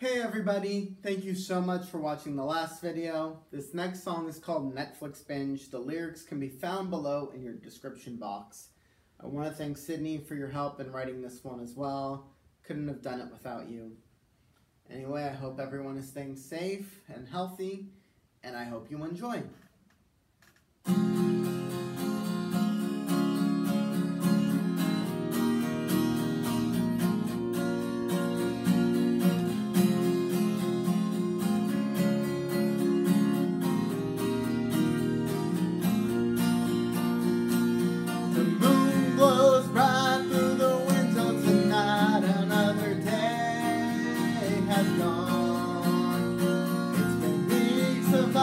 Hey everybody, thank you so much for watching the last video. This next song is called Netflix Binge. The lyrics can be found below in your description box. I want to thank Sydney for your help in writing this one as well. Couldn't have done it without you. Anyway, I hope everyone is staying safe and healthy, and I hope you enjoy. gone. It's been weeks of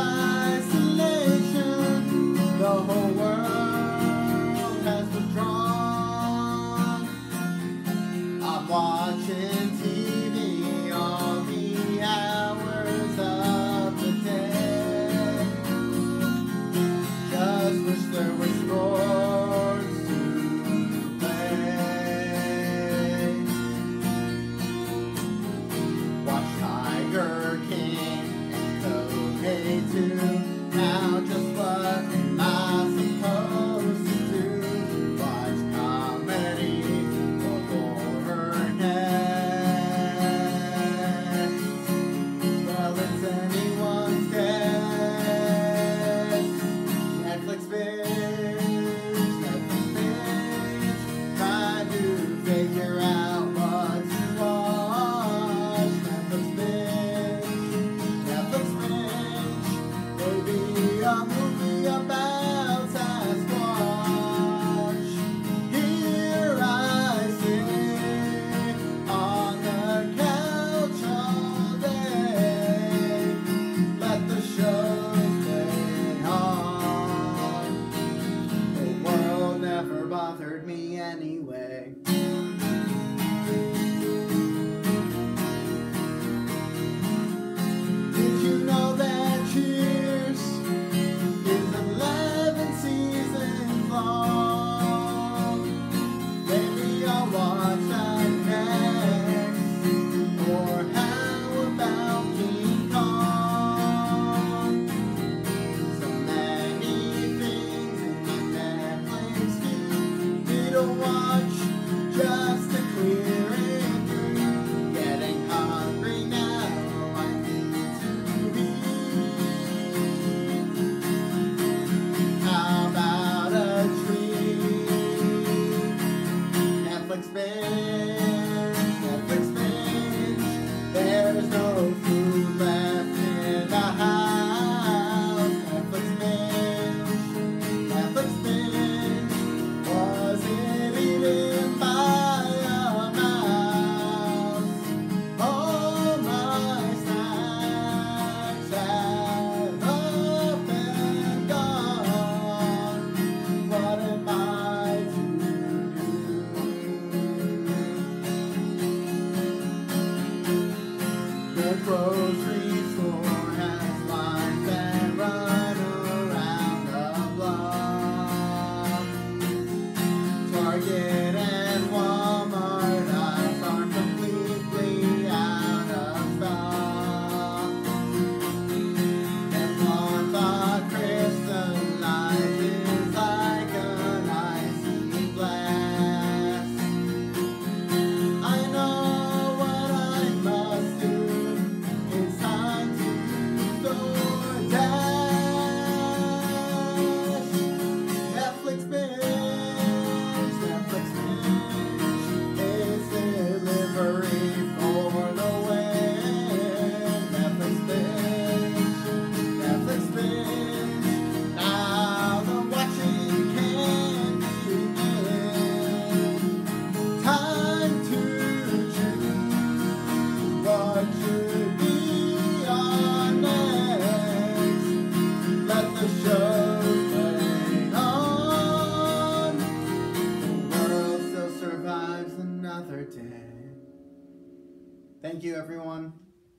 Thank you, everyone.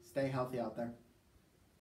Stay healthy out there.